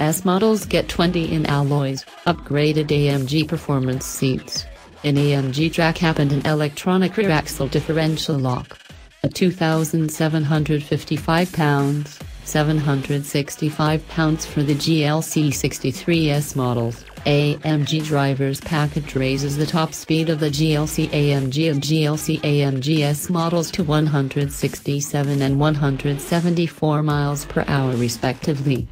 S models get 20 in alloys, upgraded AMG performance seats, an AMG jack cab and an electronic rear axle differential lock. A 2,755 pounds, 765 pounds for the GLC 63S models. AMG Drivers Package raises the top speed of the GLC AMG and GLC AMG S models to 167 and 174 miles per hour respectively.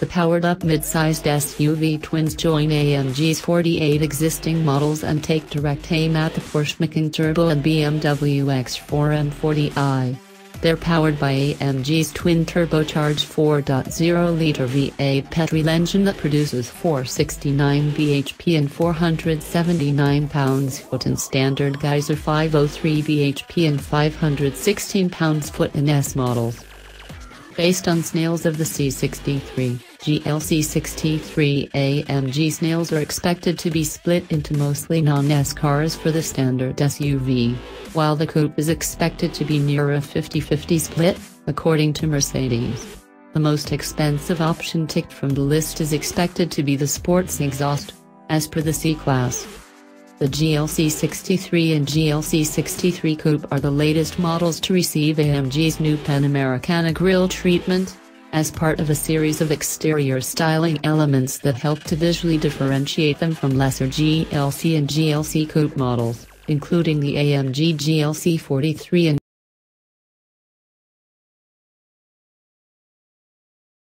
The powered-up mid-sized SUV twins join AMG's 48 existing models and take direct aim at the Porsche Macan Turbo and BMW X4 M40i. They're powered by AMG's twin-turbocharged 4.0-liter V8 petrol engine that produces 469 bhp and 479 pounds-foot in standard Geyser 503 bhp and 516 pounds-foot in S models. Based on snails of the C63, GLC 63 AMG snails are expected to be split into mostly non-S cars for the standard SUV, while the coupe is expected to be near a 50-50 split, according to Mercedes. The most expensive option ticked from the list is expected to be the sports exhaust, as per the C-Class. The GLC 63 and GLC 63 Coupe are the latest models to receive AMG's new Panamericana grille treatment, as part of a series of exterior styling elements that help to visually differentiate them from lesser GLC and GLC Coupe models, including the AMG GLC 43 and